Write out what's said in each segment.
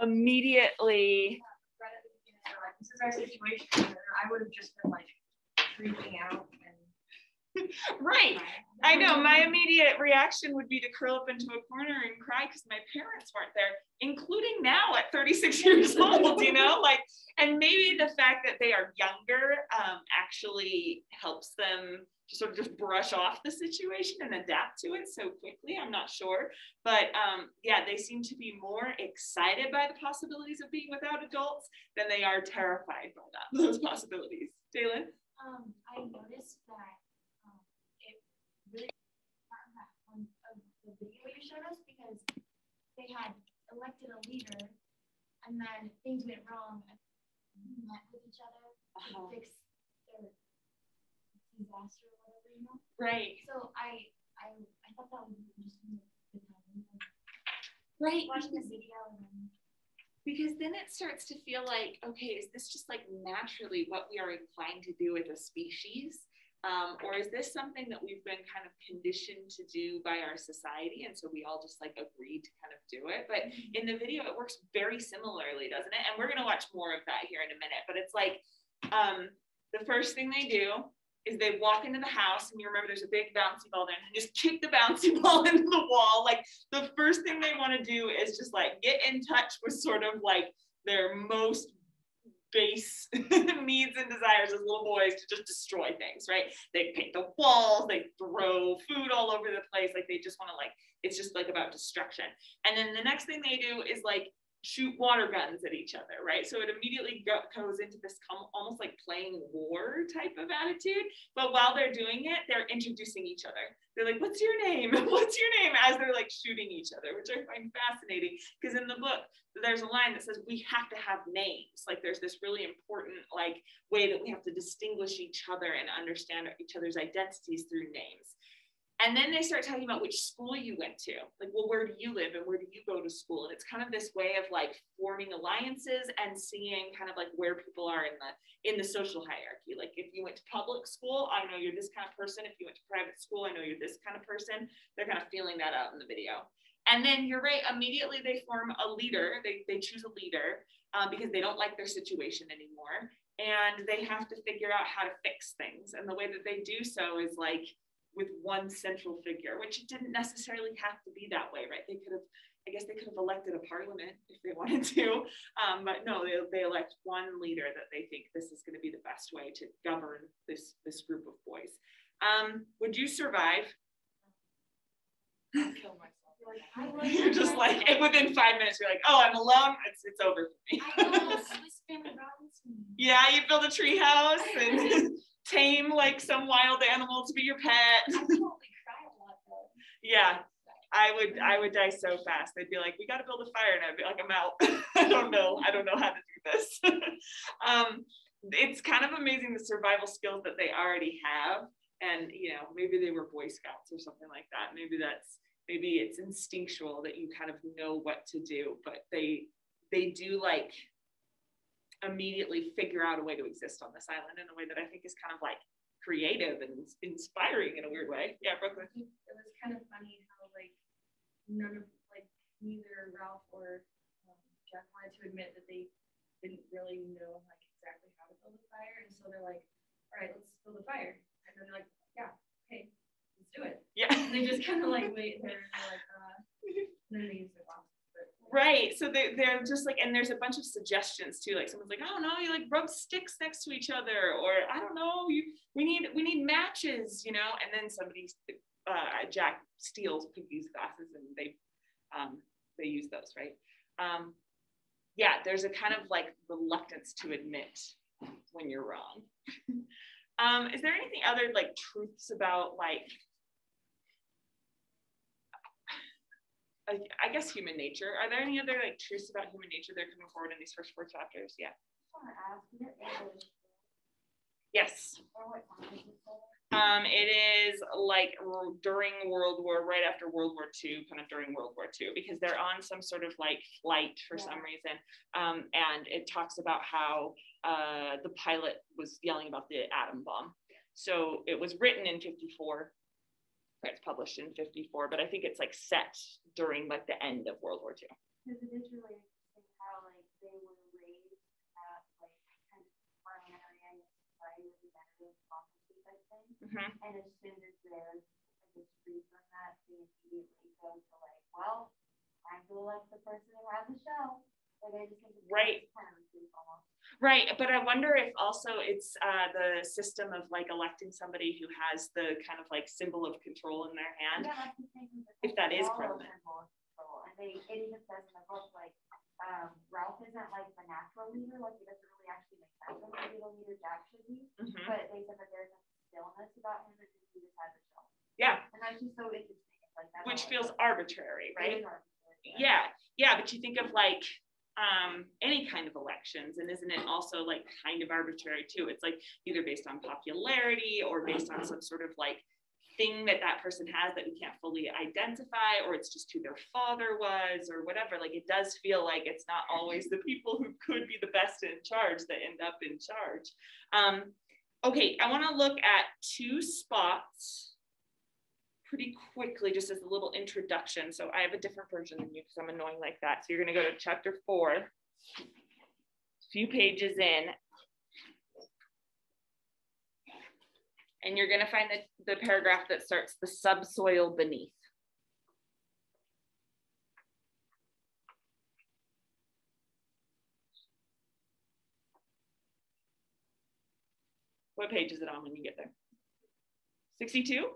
immediately. This is our situation. I would have just been like freaking out and right. I know. My immediate reaction would be to curl up into a corner and cry because my parents weren't there including now at 36 years old you know? Like and maybe the fact that they are younger um, actually helps them to sort of just brush off the situation and adapt to it so quickly. I'm not sure. But um, yeah, they seem to be more excited by the possibilities of being without adults than they are terrified by that, those possibilities. Jalen? Um, I noticed that um, it really on the video you showed us because they had elected a leader and then things went wrong and met with each other uh-huh. to fix their disaster you know? Right. So I I I thought that would be interesting Right. Watching the video because then it starts to feel like okay is this just like naturally what we are inclined to do as a species um, or is this something that we've been kind of conditioned to do by our society and so we all just like agreed to kind of do it but mm-hmm. in the video it works very similarly doesn't it and we're going to watch more of that here in a minute but it's like um, the first thing they do is they walk into the house and you remember there's a big bouncy ball there and just kick the bouncy ball into the wall. Like the first thing they want to do is just like get in touch with sort of like their most base needs and desires as little boys to just destroy things, right? They paint the walls, they throw food all over the place. Like they just want to like, it's just like about destruction. And then the next thing they do is like shoot water guns at each other, right? So it immediately go, goes into this almost like playing war type of attitude. But while they're doing it, they're introducing each other. They're like, "What's your name? What's your name?" As they're like shooting each other, which I find fascinating because in the book there's a line that says we have to have names. Like there's this really important like way that we have to distinguish each other and understand each other's identities through names. And then they start talking about which school you went to. Like, well, where do you live and where do you go to school? And it's kind of this way of like forming alliances and seeing kind of like where people are in the in the social hierarchy. Like if you went to public school, I know you're this kind of person. If you went to private school, I know you're this kind of person. They're kind of feeling that out in the video. And then you're right, immediately they form a leader. They, they choose a leader um, because they don't like their situation anymore. And they have to figure out how to fix things. And the way that they do so is like with one central figure, which it didn't necessarily have to be that way, right? They could have, I guess they could have elected a parliament if they wanted to, um, but no, they, they elect one leader that they think this is going to be the best way to govern this, this group of boys. Um, would you survive? I'd kill myself. you're just like within five minutes, you're like, oh, I'm alone. It's it's over for me. yeah, you build a tree house and tame like some wild animal to be your pet. yeah, I would I would die so fast. They'd be like, we got to build a fire, and I'd be like, I'm out. I don't know. I don't know how to do this. um, it's kind of amazing the survival skills that they already have, and you know maybe they were Boy Scouts or something like that. Maybe that's maybe it's instinctual that you kind of know what to do, but they they do like immediately figure out a way to exist on this island in a way that I think is kind of like creative and inspiring in a weird way. Yeah, Brooklyn. It was kind of funny how like none of like neither Ralph or um, Jack wanted to admit that they didn't really know like exactly how to build a fire, and so they're like, "All right, let's build a fire," and then they're like, "Yeah, okay, let's do it." Yeah. And they just kind of like wait there, and they're like, uh, and then they use their box Right. So they, they're just like, and there's a bunch of suggestions too. Like someone's like, don't know, you like rub sticks next to each other, or I don't know, you we need we need matches, you know. And then somebody, uh, Jack steals Piggy's glasses, and they um, they use those, right? Um, yeah, there's a kind of like reluctance to admit when you're wrong. um, is there anything other like truths about like I guess human nature. Are there any other like truths about human nature that are coming forward in these first four chapters? Yeah. Yes. Um, it is like during World War, right after World War II, kind of during World War II, because they're on some sort of like flight for yeah. some reason. Um, and it talks about how uh, the pilot was yelling about the atom bomb. So it was written in 54 it's published in 54, but I think it's like set during like the end of World War II. Because it is really interesting how like they were raised at like kind of authoritarian society with the benefit of democracy type thing. Mm-hmm. And as soon as there's a history from that, they immediately go to like, well, I'm to elect the person who has the show. Like I just think right. Kind of Right, but I wonder if also it's uh, the system of like electing somebody who has the kind of like symbol of control in their hand. Yeah, that's the thing. with If that is prevalent. And they, it even says in the book, like, um, Ralph isn't like the natural leader, like he doesn't really actually make sense maybe the leader Jack should be. Mhm. But they said that there's a stillness about him that he just has a show. Yeah, And that's just so interesting. It's like that's which feels is. arbitrary, right? arbitrary, Yeah, yeah, but you think of like um, any kind of elections, and isn't it also like kind of arbitrary too? It's like either based on popularity or based on some sort of like thing that that person has that we can't fully identify, or it's just who their father was, or whatever. Like it does feel like it's not always the people who could be the best in charge that end up in charge. Um, okay, I want to look at two spots pretty quickly, just as a little introduction. So I have a different version than you because I'm annoying like that. So you're going to go to chapter four, a few pages in. And you're going to find the, the paragraph that starts the subsoil beneath. What page is it on when you get there? 62?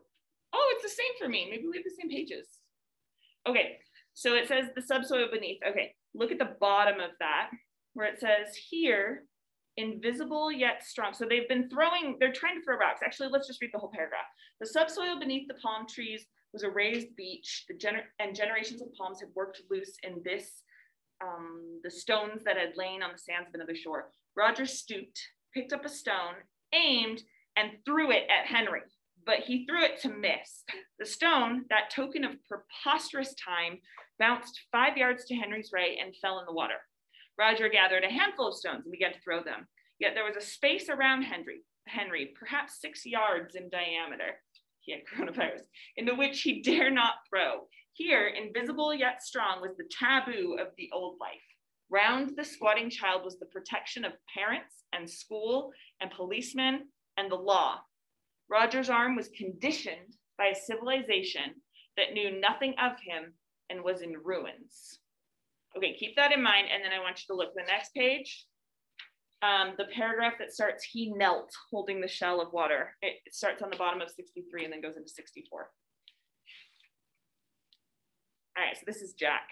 Oh, it's the same for me. Maybe we have the same pages. Okay, so it says the subsoil beneath. Okay, look at the bottom of that where it says here, invisible yet strong. So they've been throwing, they're trying to throw rocks. Actually, let's just read the whole paragraph. The subsoil beneath the palm trees was a raised beach, the gener- and generations of palms had worked loose in this, um, the stones that had lain on the sands of another shore. Roger stooped, picked up a stone, aimed, and threw it at Henry but he threw it to miss. The stone, that token of preposterous time, bounced five yards to Henry's right and fell in the water. Roger gathered a handful of stones and began to throw them. Yet there was a space around Henry, Henry, perhaps six yards in diameter. He had coronavirus, into which he dare not throw. Here, invisible yet strong, was the taboo of the old life. Round the squatting child was the protection of parents and school and policemen and the law. Roger's arm was conditioned by a civilization that knew nothing of him and was in ruins. Okay, keep that in mind. And then I want you to look the next page. Um, the paragraph that starts, he knelt holding the shell of water. It, it starts on the bottom of 63 and then goes into 64. All right, so this is Jack.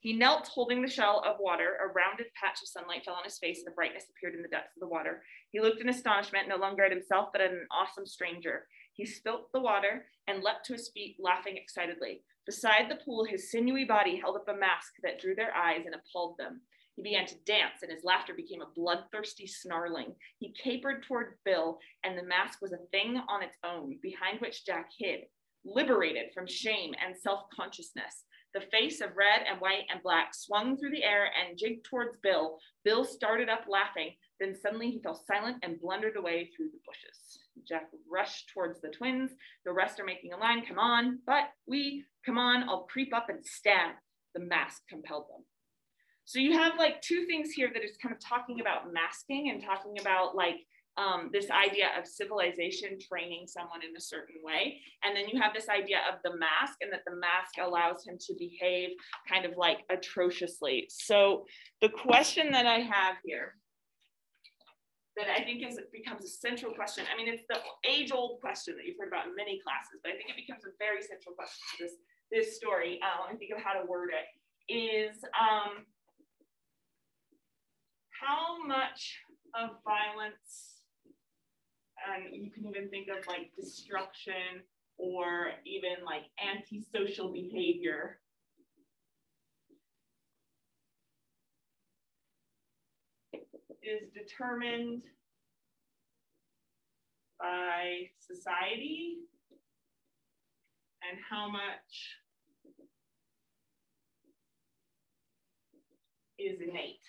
He knelt holding the shell of water. A rounded patch of sunlight fell on his face, and the brightness appeared in the depths of the water. He looked in astonishment, no longer at himself, but at an awesome stranger. He spilt the water and leapt to his feet, laughing excitedly. Beside the pool, his sinewy body held up a mask that drew their eyes and appalled them. He began to dance, and his laughter became a bloodthirsty snarling. He capered toward Bill, and the mask was a thing on its own, behind which Jack hid, liberated from shame and self consciousness. The face of red and white and black swung through the air and jigged towards Bill. Bill started up laughing. Then suddenly he fell silent and blundered away through the bushes. Jack rushed towards the twins. The rest are making a line. Come on, but we, come on, I'll creep up and stab. The mask compelled them. So you have like two things here that is kind of talking about masking and talking about like um, this idea of civilization training someone in a certain way. And then you have this idea of the mask and that the mask allows him to behave kind of like atrociously. So the question that I have here that I think is becomes a central question. I mean, it's the age-old question that you've heard about in many classes, but I think it becomes a very central question to this, this story. Uh, let think of how to word it. Is um, how much of violence and you can even think of like destruction or even like antisocial behavior. Is determined by society and how much is innate.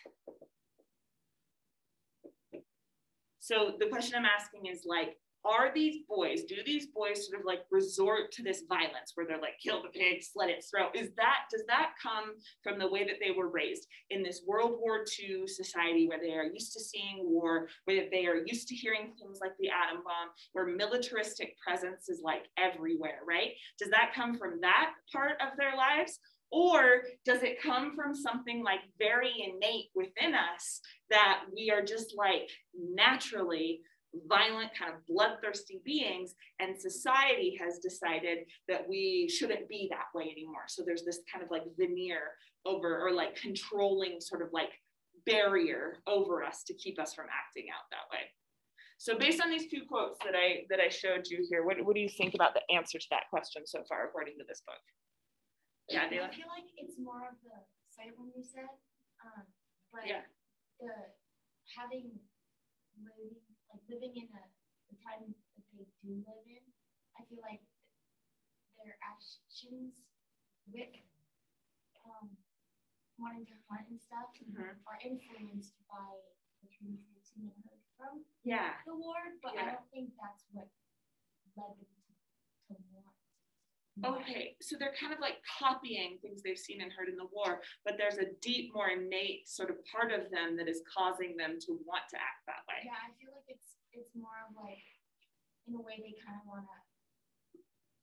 So the question I'm asking is like, are these boys, do these boys sort of like resort to this violence where they're like, kill the pig, slit its throat? Is that, does that come from the way that they were raised in this World War II society where they are used to seeing war, where they are used to hearing things like the atom bomb, where militaristic presence is like everywhere, right? Does that come from that part of their lives? Or does it come from something like very innate within us that we are just like naturally violent, kind of bloodthirsty beings, and society has decided that we shouldn't be that way anymore. So there's this kind of like veneer over or like controlling sort of like barrier over us to keep us from acting out that way. So based on these two quotes that I that I showed you here, what, what do you think about the answer to that question so far according to this book? Yeah, I feel like it's more of the second one you said, um, but Yeah. the having living like living in a the time that they do live in, I feel like their actions with um wanting to hunt and stuff Mhm. are influenced by the things they've heard from Yeah. the war, but Yeah. I don't think that's what led them to, to want. Okay, so they're kind of like copying things they've seen and heard in the war, but there's a deep, more innate sort of part of them that is causing them to want to act that way. Yeah, I feel like it's it's more of like in a way they kind of want to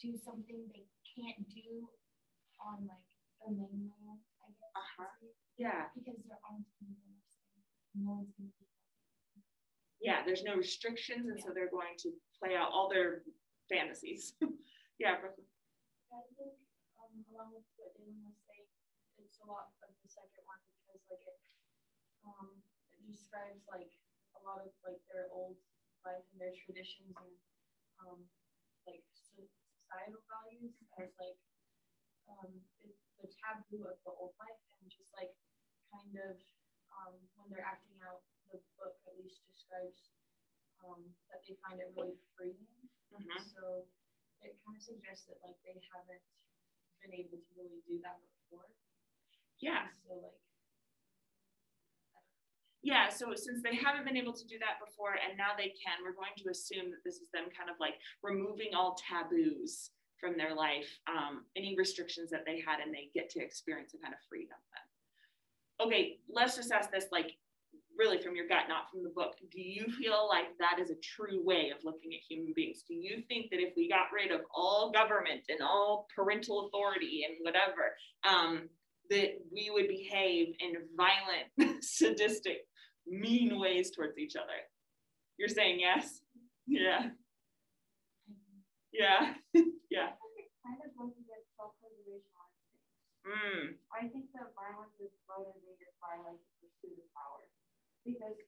do something they can't do on like the mainland, I guess. Uh-huh. Yeah, Because there aren't any. No one's gonna be yeah, there's no restrictions, and so they're going to play out all their fantasies. yeah, Brooklyn. I think, um, along with what Dylan was saying, it's a lot of the second one because like it, um, it describes like a lot of like their old life and their traditions and, um, like so- societal values as like, um, it- the taboo of the old life and just like kind of, um, when they're acting out, the book at least describes, um, that they find it really freeing. Mhm. So it kind of suggests that like they haven't been able to really do that before. Yeah, So like, yeah. So since they haven't been able to do that before, and now they can, we're going to assume that this is them kind of like removing all taboos from their life, um, any restrictions that they had, and they get to experience a kind of freedom then. Okay, let's just ask this like really from your gut, not from the book. Do you feel like that is a true way of looking at human beings? Do you think that if we got rid of all government and all parental authority and whatever, um, that we would behave in violent, sadistic, mean ways towards each other? You're saying yes? Yeah. Yeah. yeah. I think it's kind of looking self-preservation. Mm. I think that violence is motivated by like the pursuit of power. Because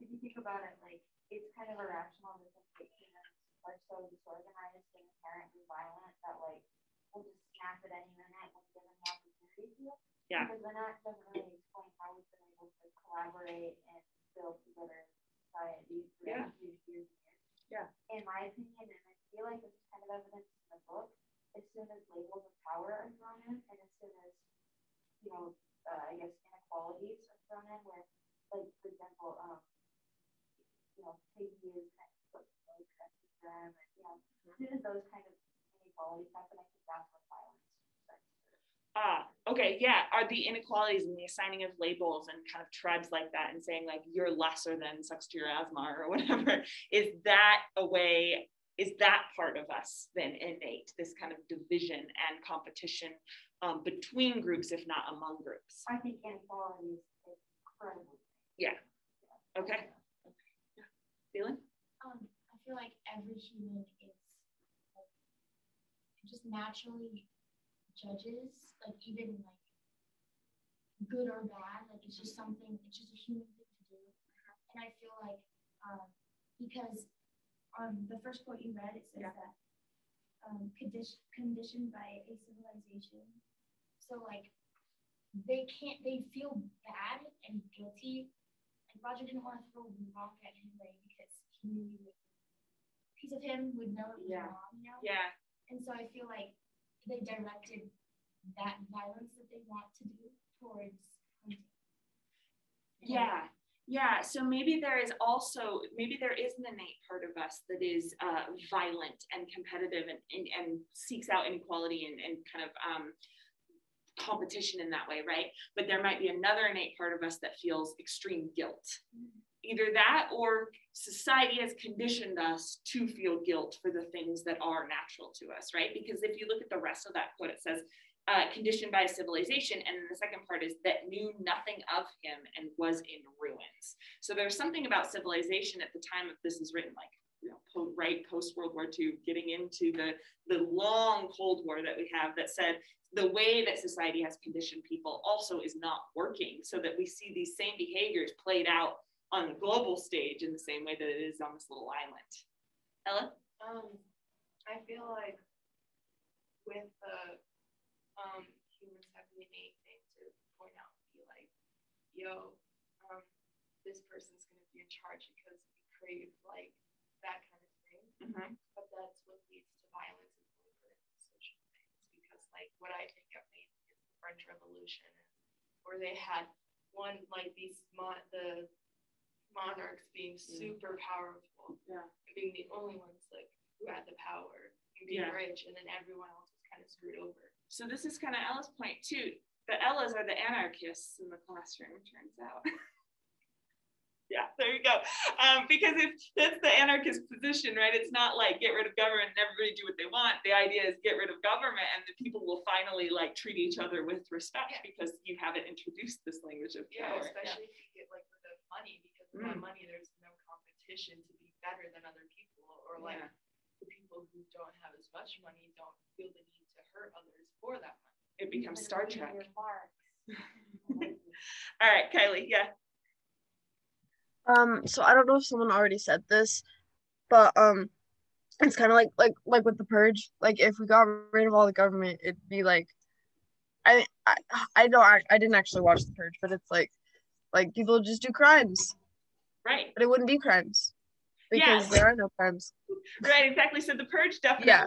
if you think about it, like it's kind of irrational to think that humans are so disorganized and inherently violent that like we'll just snap at any minute when given the opportunity to. Yeah. Because then that doesn't really explain how we've been able to collaborate and build together society for Yeah. years, years, and years. Yeah. In my opinion, and I feel like this is kind of evidence in the book, as soon as labels of power are thrown in, and as soon as, you know, uh, I guess inequalities are thrown in, where, like, for example, um, you know, Piggy is kind of low pressure them, and, you know, as soon as those kind of inequalities happen, I think that's when violence starts. Ah, okay, yeah. Are the inequalities and the assigning of labels and kind of tribes like that and saying like you're lesser than sucks to your asthma or whatever, is that a way, is that part of us then innate, this kind of division and competition um, between groups, if not among groups? I think inequality is incredibly. Okay. Feeling? Um, I feel like every human is like, just naturally judges, like even like good or bad, like it's just something, it's just a human thing to do. And I feel like, um, because on the first quote you read, it says Yeah. that um, condition, conditioned by a civilization. So like they can't, they feel bad and guilty. And Roger didn't want to throw a rock at Henry because he knew he would, a piece of him would know it was Yeah. wrong, you know? Yeah. And so I feel like they directed that violence that they want to do towards hunting. Yeah. Yeah, so maybe there is also maybe there is an innate part of us that is uh, violent and competitive and, and, and seeks out inequality and, and kind of um, competition in that way, right? But there might be another innate part of us that feels extreme guilt. Either that or society has conditioned us to feel guilt for the things that are natural to us, right? Because if you look at the rest of that quote, it says, uh, conditioned by civilization. And then the second part is that knew nothing of him and was in ruins. So there's something about civilization at the time if this is written, like you know, right post World War II, getting into the the long Cold War that we have that said the way that society has conditioned people also is not working. So that we see these same behaviors played out on the global stage in the same way that it is on this little island. Ella? Um, I feel like with the um humans have innate thing to point out be like, yo, um, this person's gonna be in charge because we crave like that kind of thing. Mm-hmm. But that's what leads to violence and political things. Because like what I think of mainly is the French Revolution, where they had one like these mon- the monarchs being super powerful, Yeah. and being the only ones like who had the power and being Yeah. rich, and then everyone else was kind of screwed over. So this is kind of Ella's point too. The Ellas are the anarchists in the classroom, it turns out. yeah, there you go. Um, because if that's the anarchist position, right? It's not like get rid of government and everybody do what they want. The idea is get rid of government and the people will finally like treat each other with respect Yeah. because you haven't introduced this language of Yeah, power. especially if you get like rid of money, because without Mm. money, there's no competition to be better than other people, or like Yeah. the people who don't have as much money don't feel the need to hurt others for that money. It becomes Star Trek. All right, Kylie. Yeah. Um, so I don't know if someone already said this, but um, it's kind of like like like with the purge. Like if we got rid of all the government, it'd be like, I I I don't I, I didn't actually watch the purge, but it's like like people would just do crimes, Right. but it wouldn't be crimes because Yes. there are no crimes. Right, exactly. So the purge definitely Yeah.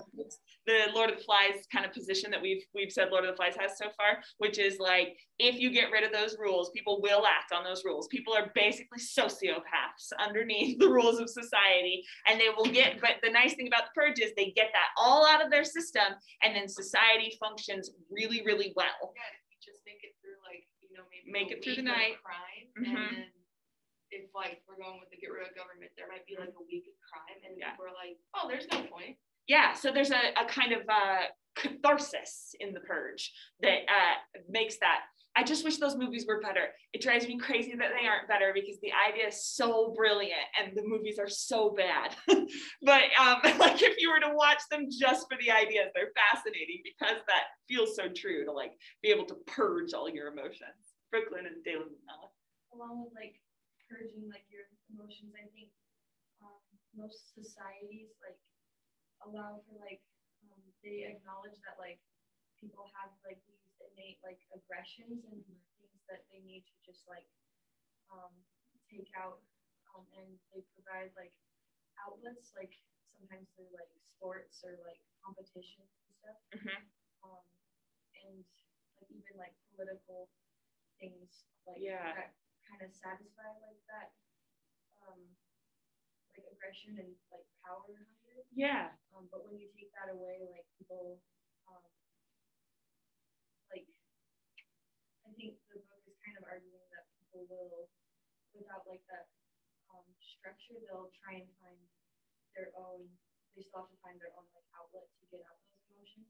The Lord of the Flies kind of position that we've we've said Lord of the Flies has so far, which is like if you get rid of those rules, people will act on those rules. People are basically sociopaths underneath the rules of society, and they will get. But the nice thing about the purge is they get that all out of their system, and then society functions really, really well. Yeah, if you just make it through like you know maybe Make it through the night. crime, Mhm. and then if like we're going with the get rid of government, there might be like a week of crime, and Yeah. people are like, oh, there's no point. Yeah so there's a, a kind of uh, catharsis in the purge that uh, makes that. I just wish those movies were better. It drives me crazy that they aren't better because the idea is so brilliant and the movies are so bad. But um, like if you were to watch them just for the ideas they're fascinating because that feels so true to like be able to purge all your emotions. Brooklyn and Dalen along with like purging like your emotions, I think um, most societies like allow for like um, they acknowledge that like people have like these innate like aggressions and things that they need to just like um, take out um, and they provide like outlets like sometimes they're like sports or like competitions and stuff Mhm. um, and like even like political things like Yeah. that kind of satisfy like that um like aggression and like power yeah um but when you take that away like people um like I think the book is kind of arguing that people will without like that um structure they'll try and find their own they still have to find their own like outlet to get out those emotions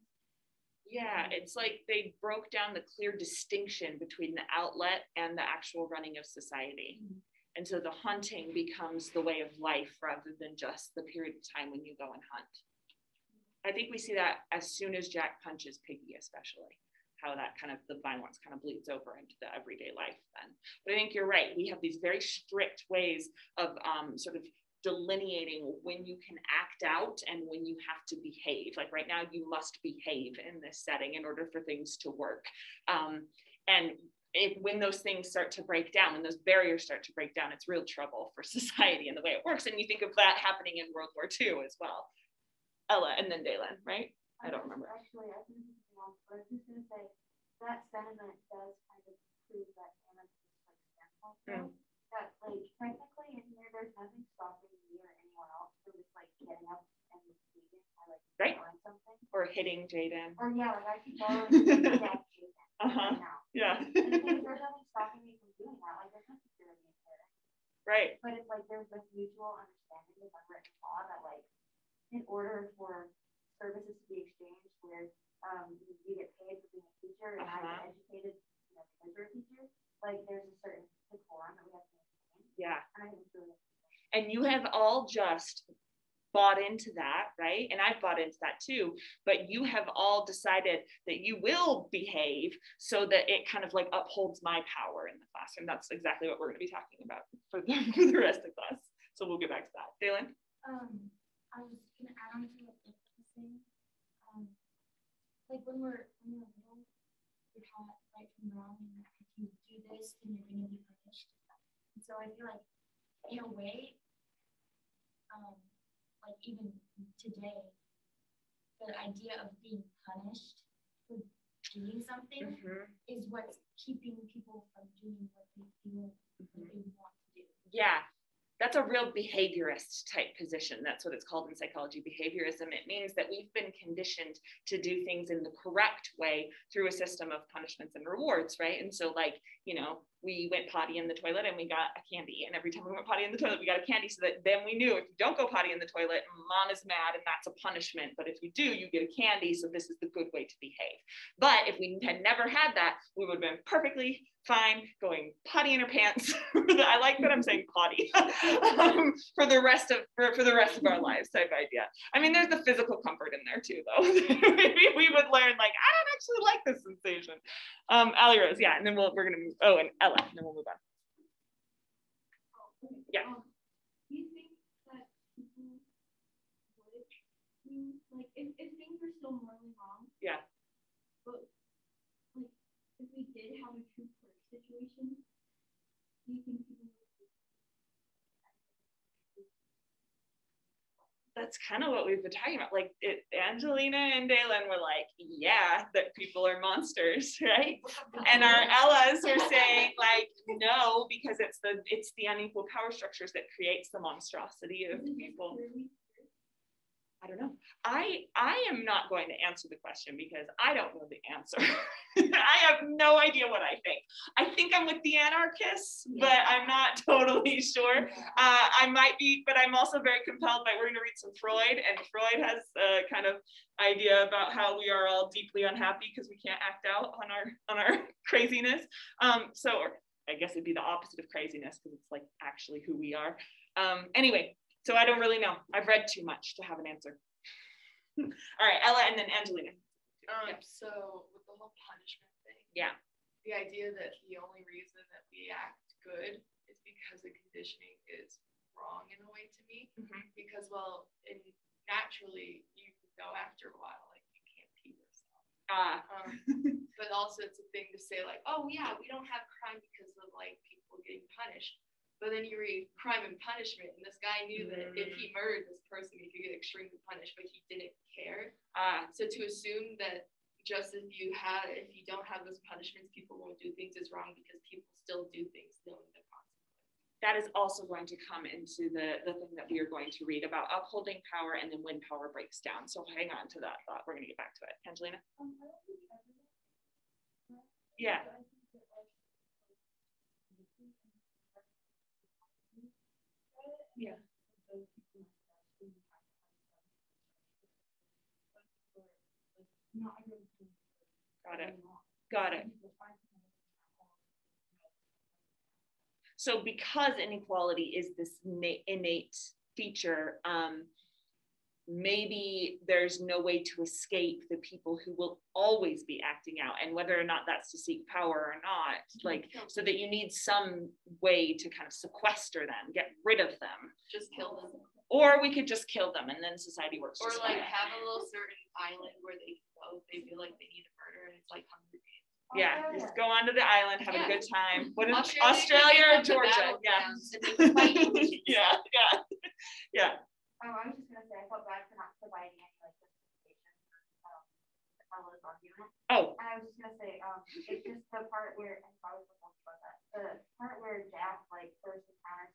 Yeah, it's like they broke down the clear distinction between the outlet and the actual running of society. Mhm. And so the hunting becomes the way of life rather than just the period of time when you go and hunt. I think we see that as soon as Jack punches Piggy, especially how that kind of the violence kind of bleeds over into the everyday life then. But I think you're right. We have these very strict ways of um, sort of delineating when you can act out and when you have to behave. Like right now, you must behave in this setting in order for things to work. Um, and if, when those things start to break down, when those barriers start to break down, it's real trouble for society and the way it works. And you think of that happening in World War II as well. Ella and then Dalen, right? I don't remember. Actually, I think else, but I was just gonna say, that sentiment does kind of prove that anarchist like standpoint. Mm. That like technically in here, there's nothing stopping me or anyone else from just like getting up and leaving or like Right. something. Or hitting Jaden. Or yeah, like I could like that Uh-huh. right now. Yeah. And the thing nothing stopping me from doing that. Like there's no security in here. right. But it's like there's this mutual understanding with unwritten law that like in order for services to be exchanged where um you, you get paid for being a teacher and I Uh-huh. get educated, you know, because you're a teacher, like there's a certain decorum that we have to maintain. Yeah. And I think it's really And you have all just bought into that, right? And I've bought into that too. But you have all decided that you will behave so that it kind of like upholds my power in the classroom. That's exactly what we're going to be talking about for the, for the rest of class. So we'll get back to that. Dalen? Um, I was gonna add on to what Nick was saying. Um, like when we're when we're little, we're taught right from wrong, and that if you do this, then you're gonna be punished. And so I feel like, in a way, um, like even today, the idea of being punished for doing something mm-hmm. is what's keeping people from doing what they feel that they mm-hmm. want to do. Yeah, that's a real behaviorist type position. That's what it's called in psychology, behaviorism. It means that we've been conditioned to do things in the correct way through a system of punishments and rewards, right? And so, like, you know, we went potty in the toilet and we got a candy. And every time we went potty in the toilet, we got a candy so that then we knew if you don't go potty in the toilet, mom is mad and that's a punishment. But if you do, you get a candy. So this is the good way to behave. But if we had never had that, we would have been perfectly fine going potty in our pants. I like that I'm saying potty um, for the rest of for, for the rest of our lives type idea. I mean, there's the physical comfort in there too, though. Maybe we would learn like I don't actually like this sensation. Um, Ali Rose, yeah, and then we'll we're gonna move. Oh, and Ella, and then we'll move on. Yeah. Do you think that people would do, like, if, if things were still morally wrong? Yeah. But, like, if we did have a true court situation, do you think people would? do That's kind of what we've been talking about. Like it, Angelina and Dalen were like, yeah, that people are monsters, right? and our Ellas are saying like no because it's the it's the unequal power structures that creates the monstrosity of it people. Mm-hmm. I don't know. I I am not going to answer the question because I don't know the answer. I have no idea what I think. I think I'm with the anarchists, but I'm not totally sure. Uh, I might be, but I'm also very compelled by we're going to read some Freud, and Freud has a kind of idea about how we are all deeply unhappy because we can't act out on our on our craziness. Um, so or I guess it'd be the opposite of craziness because it's like actually who we are. Um, anyway, so I don't really know. I've read too much to have an answer. all right, Ella, and then Angelina. Um, Yeah. so with the whole punishment thing, Yeah. the idea that the only reason that we act good is because the conditioning is wrong in a way to me. Mhm. Because well, in naturally you know after a while like you can't pee yourself. Ah. Um, but also it's a thing to say like, oh yeah, we don't have crime because of like people getting punished. But then you read crime and punishment, and this guy knew that if he murdered this person, he could get extremely punished, but he didn't care. Ah. So to assume that just if you have, if you don't have those punishments, people won't do things is wrong because people still do things knowing the consequences. that is also going to come into the, the thing that we are going to read about upholding power and then when power breaks down. So hang on to that thought. We're going to get back to it. Angelina? Um, I don't think. Yeah. But I think that like. Yeah. Those people might actually have to have some- Not everyone's doing Got it. Got it. So because inequality is this innate feature, um, maybe there's no way to escape the people who will always be acting out and whether or not that's to seek power or not like so that you need some way to kind of sequester them get rid of them. Just kill them. or we could just kill them and then society works Or just like fine. have a little certain island where they go, if they feel like they need a murder, and it's like Hunger Games. yeah just go onto the island have a good time. What is Australia australia, or make up the georgia? yeah battlegrounds. And they can fight. Each yeah. Yeah. Yeah Um, I was just gonna say, I felt bad for not providing any like justification for, um, the Carlos argument. oh And I was just gonna say, um, it's just the part where, and I was talking about that, the part where Jack like throws the counter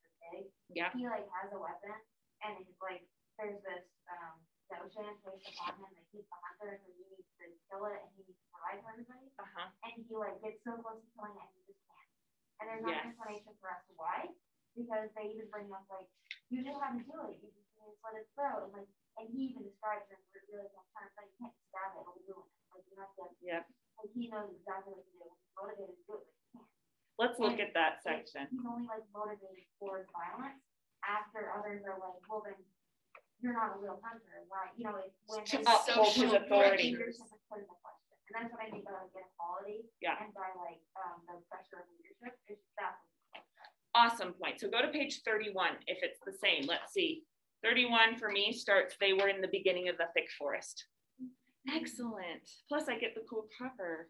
Yeah. He like has a weapon and he's like, there's this, um, notion placed upon him that he's the hunter, so he needs to kill it and he needs to provide for everybody. Uh-huh. And he like gets so close to killing it and he just can't. And there's no Yes. explanation for us to why, because they even bring up like, you just haven't kill it, you just need to slit its throat, and like, and he even describes it in really tough terms, like, you can't stab it, it'll ruin it, like, you have to, Yep. like, he knows exactly what to do, he's motivated to do it, but he can't. Let's look at that section. He's only like motivated towards violence after others are like, well then, you're not a real hunter, why, you know, it's when. To they- uphold his social authority. Leadership is put into question, and that's what I mean by like inequality. Yeah. And by like, um, the pressure of leadership, it's that's. what. Awesome point. So go to page 31 if it's the same. Let's see. 31 for me starts, they were in the beginning of the thick forest. Excellent. Plus, I get the cool cover.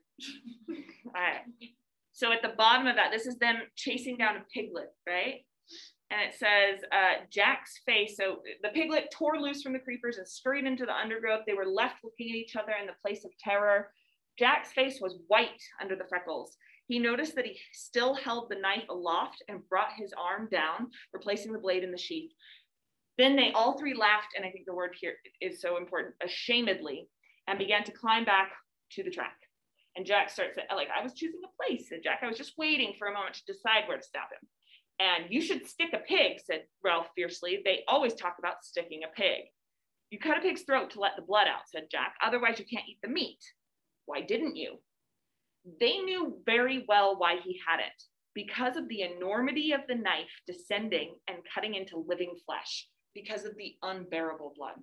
So at the bottom of that, this is them chasing down a piglet, right? And it says, uh, Jack's face. So the piglet tore loose from the creepers and scurried into the undergrowth. They were left looking at each other in the place of terror. Jack's face was white under the freckles. He noticed that he still held the knife aloft and brought his arm down, replacing the blade in the sheath. Then they all three laughed, and I think the word here is so important, ashamedly, and began to climb back to the track. And Jack starts like, I was choosing a place, said Jack. I was just waiting for a moment to decide where to stop him. And you should stick a pig, said Ralph fiercely. They always talk about sticking a pig. You cut a pig's throat to let the blood out, said Jack. Otherwise, you can't eat the meat. Why didn't you? They knew very well why he hadn't because of the enormity of the knife descending and cutting into living flesh, because of the unbearable blood.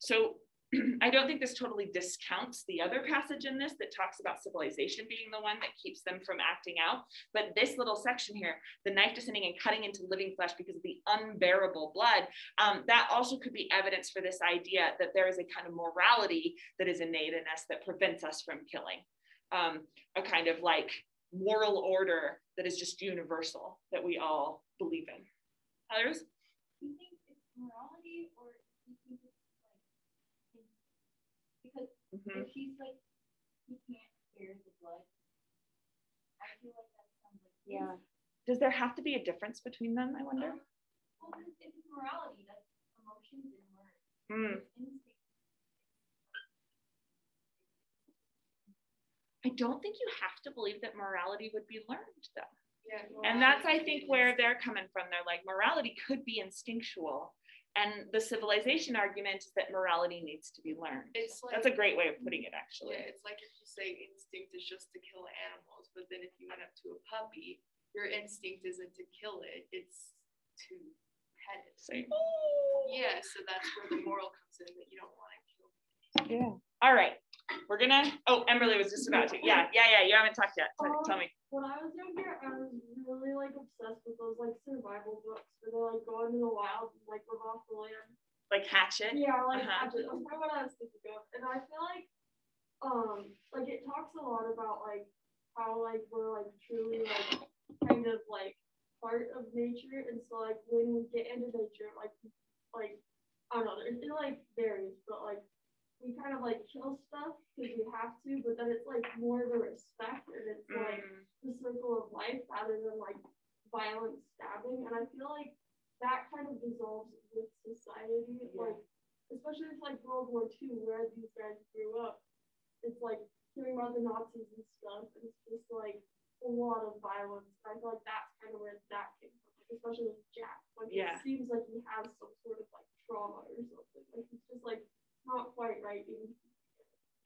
So I don't think this totally discounts the other passage in this that talks about civilization being the one that keeps them from acting out. But this little section here, the knife descending and cutting into living flesh because of the unbearable blood, um, that also could be evidence for this idea that there is a kind of morality that is innate in us that prevents us from killing. Um, a kind of like moral order that is just universal that we all believe in. Others? Do you think it's morality or do you think it's like in- Mhm. if he's like he can't the blood, I feel like that sounds like Yeah. Does there have to be a difference between them? I wonder. Um, well, it's morality, that's emotions and words. Mm. I don't think you have to believe that morality would be learned, though. Yeah. And that's, I think, where they're coming from. They're like, morality could be instinctual. And the civilization argument is that morality needs to be learned. It's like That's a great way of putting it, actually. Yeah, it's like if you say instinct is just to kill animals, but then if you went up to a puppy, your instinct isn't to kill it, it's to pet it. Say, Yeah, so that's where the moral comes in that you don't want to kill. yeah. All right. We're gonna. Oh, Emberly was just about to. Yeah, yeah, yeah. You haven't talked yet. Tell, Um, tell me. When I was younger, I was really like obsessed with those like survival books where they like go into the wild and like live off the land. Like Hatchet. Yeah, like Uh-huh. Hatchet. That's kind of what I was thinking of. And I feel like um like it talks a lot about like how like we're like truly like kind of like part of nature and so like when we get into nature like like I don't know, it, it like varies, but like we kind of like kill stuff because we have to, but then it's like more of a respect and it's like Mm, the circle of life rather than like violent stabbing. And I feel like that kind of dissolves with society. Like, especially with like World War II, where these guys grew up. It's like hearing about the Nazis and stuff, and it's just like a lot of violence. And I feel like that's kind of where that came from, like, especially with Jack. Like, Yeah. it seems like he has some sort of like trauma or something. Like, he's just like not quite right. Even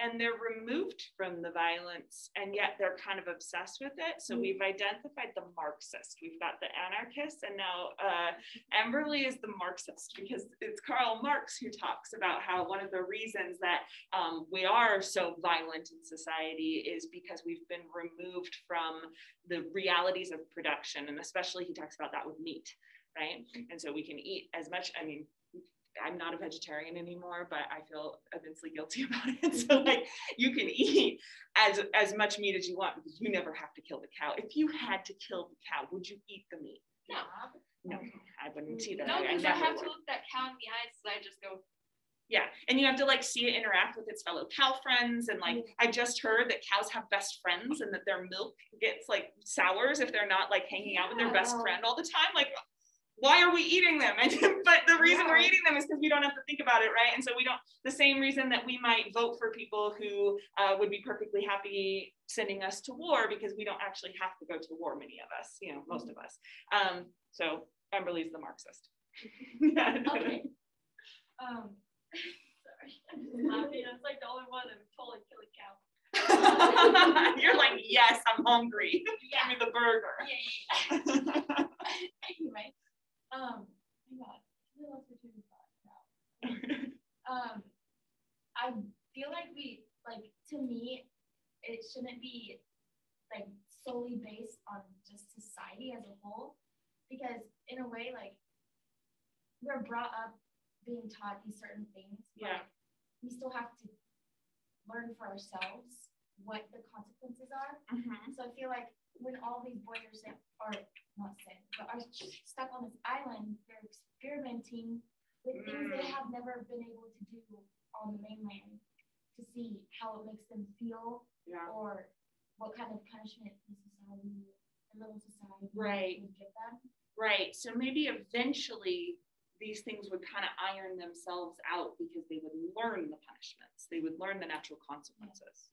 and they're removed from the violence and yet they're kind of obsessed with it. So we've identified the marxist. We've got the anarchist and now uh, emberly is the marxist because it's karl marx who talks about how one of the reasons that um, we are so violent in society is because we've been removed from the realities of production. And especially he talks about that with meat right? And so we can eat as much i mean I'm not a vegetarian anymore, but I feel immensely guilty about it. So like you can eat as as much meat as you want because you never have to kill the cow. If you had to kill the cow, would you eat the meat? No. No, I wouldn't eat either. No, I- I because I never have to look that cow in the eyes, so I just go, Yeah, and you have to like see it interact with its fellow cow friends, and like mm. I just heard that cows have best friends, and that their milk gets like sours if they're not like hanging out with their best oh. friend all the time. Like, why are we eating them? And but the reason we're eating them is because we don't have to think about it, right? And so we don't. The same reason that we might vote for people who uh, would be perfectly happy sending us to war because we don't actually have to go to war. Many of us, you know, most of us. Um, so Emberly's the Marxist. Okay. Um, sorry, I'm just laughing. Like the only one that would totally kill a cow. You're like, yes, I'm hungry. Give me the burger. Yeah, yeah, yeah. anyway, um, my God, I lost my train of thought now. Um, I feel like we, like, to me, it shouldn't be like solely based on just society as a whole, because in a way, like, we're brought up being taught these certain things. but Yeah. We still have to learn for ourselves what the consequences are. Mhm. So I feel like when all these boys are sick, are not sick, but are stuck on this island, they're experimenting with things they Mm. have never been able to do on the mainland to see how it makes them feel Yeah. or what kind of punishment the society, the little society Right. would give them. Right. So maybe eventually these things would kind of iron themselves out because they would learn the punishments. They would learn the natural consequences.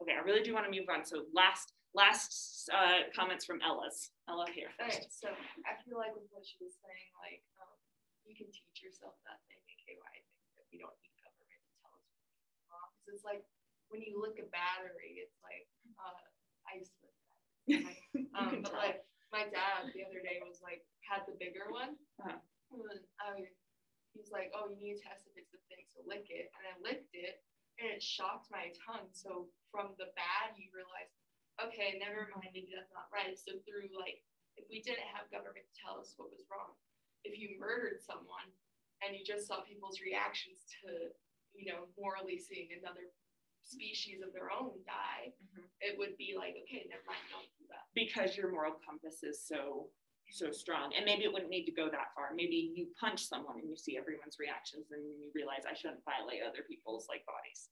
Okay, I really do want to move on. So last last uh, comments from Ella's. Ella here first. So I feel like with what she was saying, like, um, you can teach yourself that thing, okay, why I think that we don't need government to tell us wrong. Cause it's like, when you lick a battery, it's like, uh, I used to lick? You Um, but tell. like, my dad the other day was like, had the bigger one. Uh-huh. And I, he was like, oh, you need to test if it's the thing, so lick it. And I licked it, and it shocked my tongue. So from the bad, you realize, okay, never mind, maybe that's not right. So through like, if we didn't have government to tell us what was wrong, if you murdered someone and you just saw people's reactions to, you know, morally seeing another species of their own die, Mhm. it would be like, okay, never mind, don't do that. Because your moral compass is so so strong. And maybe it wouldn't need to go that far. Maybe you punch someone and you see everyone's reactions and you realize I shouldn't violate other people's like bodies.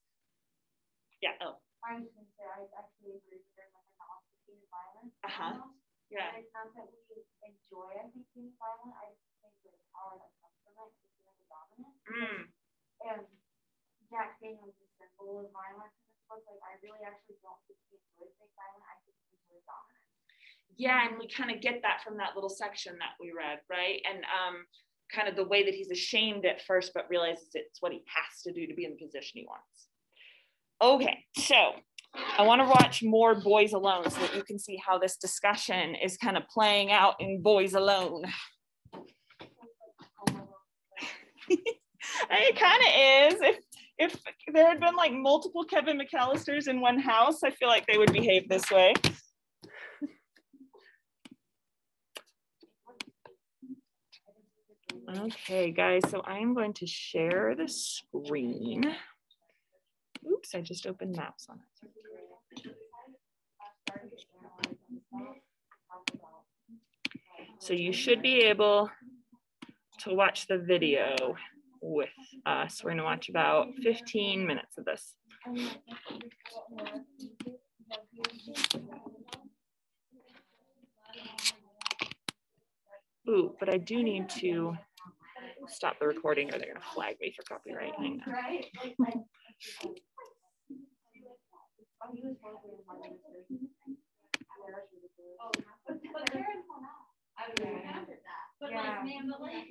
Yeah. Oh. I was gonna say, I actually agree that there's like a balance between violence. and Uh-huh. Yeah. And it's not that we enjoy, I think, being violent, I just think that the power that comes from it is really dominant. Mm. And Jack Daniels is a symbol of violence in this book, like, I really actually don't think he enjoys being violent, I think he enjoys dominance. Yeah, and we kind of get that from that little section that we read, right? And um, kind of the way that he's ashamed at first, but realizes it's what he has to do to be in the position he wants. Okay, so I want to watch more Boys Alone so that you can see how this discussion is kind of playing out in Boys Alone. it kind of is. If if there had been like multiple Kevin McAllisters in one house, I feel like they would behave this way. Okay, guys, so I am going to share the screen. Oops, I just opened maps on it. So you should be able to watch the video with us. We're gonna watch about 15 minutes of this. Ooh, but I do need to stop the recording or they're gonna flag me for copyright. Hang on. Oh, right? Like, Oh, he was probably in one of the surgeries. Where she was doing. But Karen's one. I would have. But Yeah. like, man, but like,